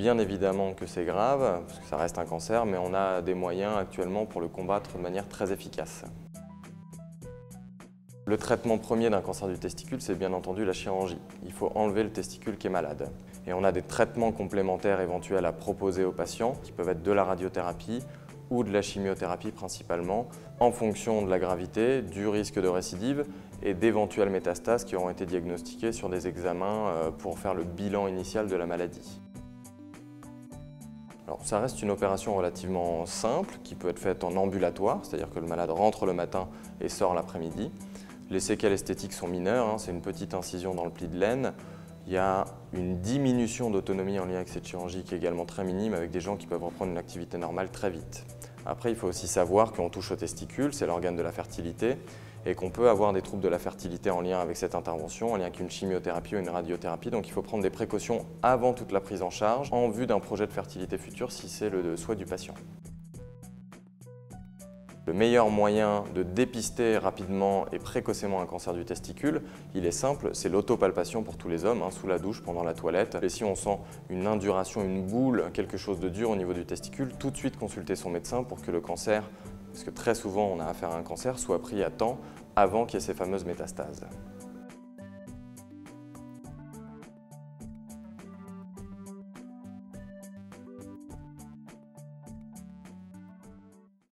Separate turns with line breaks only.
Bien évidemment que c'est grave, parce que ça reste un cancer, mais on a des moyens actuellement pour le combattre de manière très efficace. Le traitement premier d'un cancer du testicule, c'est bien entendu la chirurgie. Il faut enlever le testicule qui est malade. Et on a des traitements complémentaires éventuels à proposer aux patients, qui peuvent être de la radiothérapie ou de la chimiothérapie principalement, en fonction de la gravité, du risque de récidive et d'éventuelles métastases qui auront été diagnostiquées sur des examens euh, pour faire le bilan initial de la maladie. Alors, ça reste une opération relativement simple qui peut être faite en ambulatoire, c'est-à-dire que le malade rentre le matin et sort l'après-midi. Les séquelles esthétiques sont mineures, hein, c'est une petite incision dans le pli de laine. Il y a une diminution d'autonomie en lien avec cette chirurgie qui est également très minime avec des gens qui peuvent reprendre une activité normale très vite. Après, il faut aussi savoir qu'on touche au testicule, c'est l'organe de la fertilité, et qu'on peut avoir des troubles de la fertilité en lien avec cette intervention, en lien avec une chimiothérapie ou une radiothérapie. Donc il faut prendre des précautions avant toute la prise en charge en vue d'un projet de fertilité futur si c'est le souhait du patient. Le meilleur moyen de dépister rapidement et précocement un cancer du testicule, il est simple, c'est l'autopalpation pour tous les hommes, hein, sous la douche, pendant la toilette. Et si on sent une induration, une boule, quelque chose de dur au niveau du testicule, tout de suite consulter son médecin pour que le cancer, parce que très souvent on a affaire à un cancer, soit pris à temps avant qu'il y ait ces fameuses métastases.